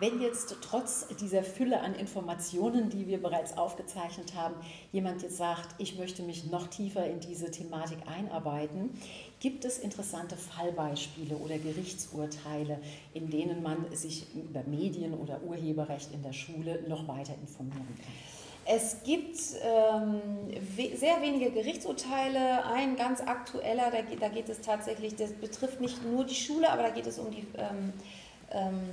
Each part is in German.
Wenn jetzt trotz dieser Fülle an Informationen, die wir bereits aufgezeichnet haben, jemand jetzt sagt, ich möchte mich noch tiefer in diese Thematik einarbeiten, gibt es interessante Fallbeispiele oder Gerichtsurteile, in denen man sich über Medien oder Urheberrecht in der Schule noch weiter informieren kann? Es gibt ähm, sehr wenige Gerichtsurteile. Ein ganz aktueller, da geht, da geht, es tatsächlich, das betrifft nicht nur die Schule, aber da geht es um die ähm, ähm,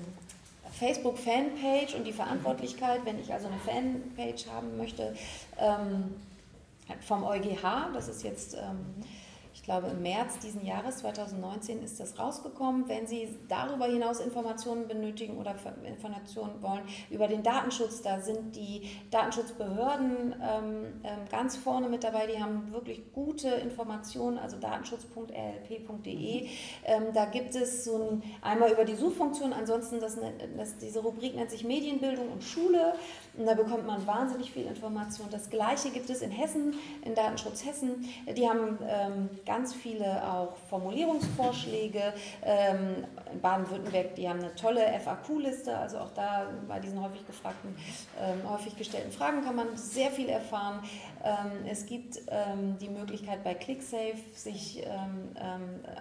Facebook-Fanpage und die Verantwortlichkeit, wenn ich also eine Fanpage haben möchte ähm, vom EuGH, das ist jetzt ähm, glaube im März diesen Jahres, 2019, ist das rausgekommen. Wenn Sie darüber hinaus Informationen benötigen oder Informationen wollen über den Datenschutz, da sind die Datenschutzbehörden ähm, ähm, ganz vorne mit dabei. Die haben wirklich gute Informationen, also datenschutz.rlp.de. Ähm, da gibt es so ein, einmal über die Suchfunktion, ansonsten das, das, diese Rubrik nennt sich Medienbildung und Schule. Und da bekommt man wahnsinnig viel Information. Das Gleiche gibt es in Hessen, in Datenschutz Hessen. Die haben ähm, ganz viele auch Formulierungsvorschläge. Ähm, in Baden-Württemberg, die haben eine tolle FAQ-Liste, also auch da bei diesen häufig gefragten, ähm, häufig gestellten Fragen kann man sehr viel erfahren. Ähm, es gibt ähm, die Möglichkeit bei ClickSafe sich ähm,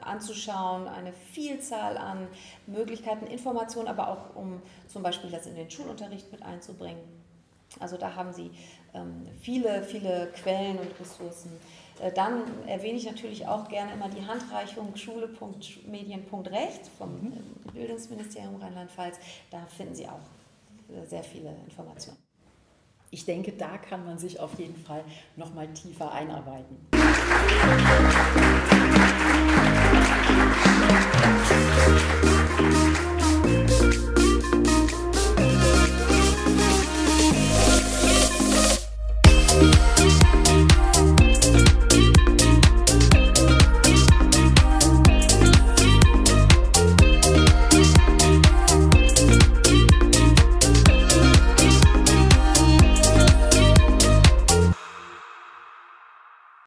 anzuschauen, eine Vielzahl an Möglichkeiten, Informationen, aber auch um zum Beispiel das in den Schulunterricht mit einzubringen. Also da haben Sie ähm, viele, viele Quellen und Ressourcen. Äh, dann erwähne ich natürlich auch gerne immer die Handreichung schule.medien.recht vom mhm. Ähm, Bildungsministerium Rheinland-Pfalz. Da finden Sie auch äh, sehr viele Informationen. Ich denke, da kann man sich auf jeden Fall noch mal tiefer einarbeiten.